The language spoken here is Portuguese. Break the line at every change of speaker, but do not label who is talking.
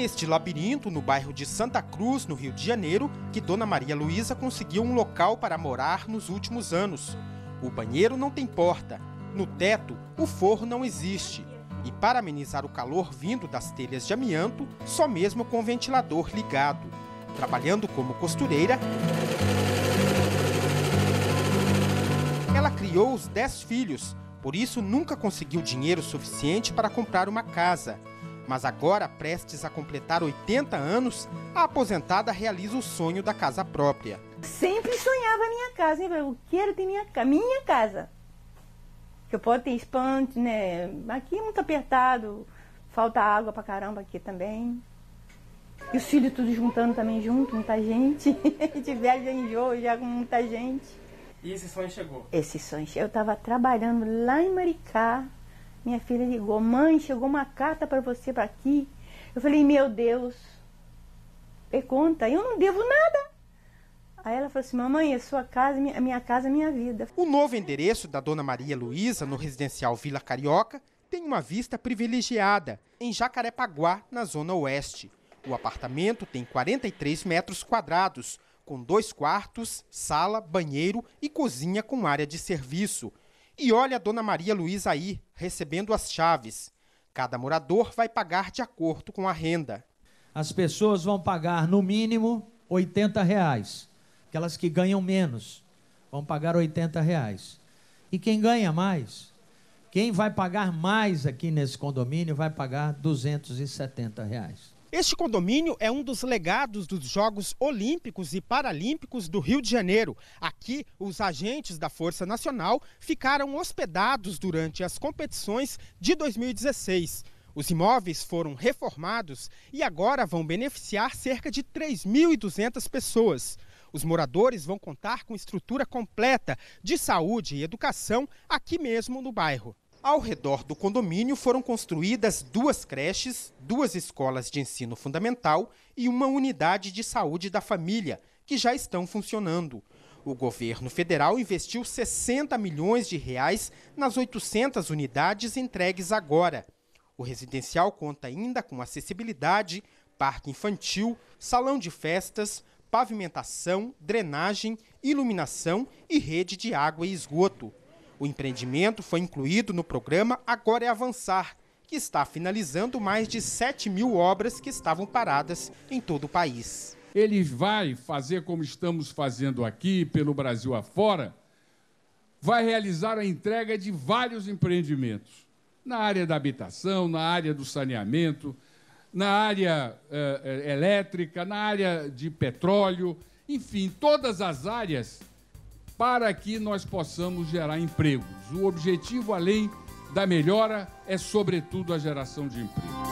neste labirinto, no bairro de Santa Cruz, no Rio de Janeiro, que Dona Maria Luísa conseguiu um local para morar nos últimos anos. O banheiro não tem porta, no teto, o forro não existe. E para amenizar o calor vindo das telhas de amianto, só mesmo com o ventilador ligado. Trabalhando como costureira, ela criou os dez filhos, por isso nunca conseguiu dinheiro suficiente para comprar uma casa. Mas agora, prestes a completar 80 anos, a aposentada realiza o sonho da casa própria.
Sempre sonhava minha casa, hein? eu quero ter minha, minha casa. Que eu posso ter espante, né? Aqui é muito apertado, falta água pra caramba aqui também. E os filhos tudo juntando também junto, muita gente. De velho já enjoo, já com muita gente.
E esse sonho chegou?
Esse sonho Eu estava trabalhando lá em Maricá. Minha filha ligou: Mãe, chegou uma carta para você para aqui. Eu falei: Meu Deus, é conta, eu não devo nada. Aí ela falou assim: Mamãe, é sua casa, a minha casa, minha vida.
O novo endereço da dona Maria Luísa, no residencial Vila Carioca, tem uma vista privilegiada, em Jacarepaguá, na zona oeste. O apartamento tem 43 metros quadrados, com dois quartos, sala, banheiro e cozinha com área de serviço. E olha a dona Maria Luísa aí, recebendo as chaves. Cada morador vai pagar de acordo com a renda.
As pessoas vão pagar no mínimo 80 reais. Aquelas que ganham menos vão pagar 80 reais. E quem ganha mais, quem vai pagar mais aqui nesse condomínio vai pagar 270 reais.
Este condomínio é um dos legados dos Jogos Olímpicos e Paralímpicos do Rio de Janeiro. Aqui, os agentes da Força Nacional ficaram hospedados durante as competições de 2016. Os imóveis foram reformados e agora vão beneficiar cerca de 3.200 pessoas. Os moradores vão contar com estrutura completa de saúde e educação aqui mesmo no bairro. Ao redor do condomínio foram construídas duas creches, duas escolas de ensino fundamental e uma unidade de saúde da família, que já estão funcionando. O governo federal investiu 60 milhões de reais nas 800 unidades entregues agora. O residencial conta ainda com acessibilidade, parque infantil, salão de festas, pavimentação, drenagem, iluminação e rede de água e esgoto. O empreendimento foi incluído no programa Agora é Avançar, que está finalizando mais de 7 mil obras que estavam paradas em todo o país.
Ele vai fazer como estamos fazendo aqui, pelo Brasil afora, vai realizar a entrega de vários empreendimentos na área da habitação, na área do saneamento, na área uh, elétrica, na área de petróleo, enfim, todas as áreas para que nós possamos gerar empregos. O objetivo, além da melhora, é, sobretudo, a geração de emprego.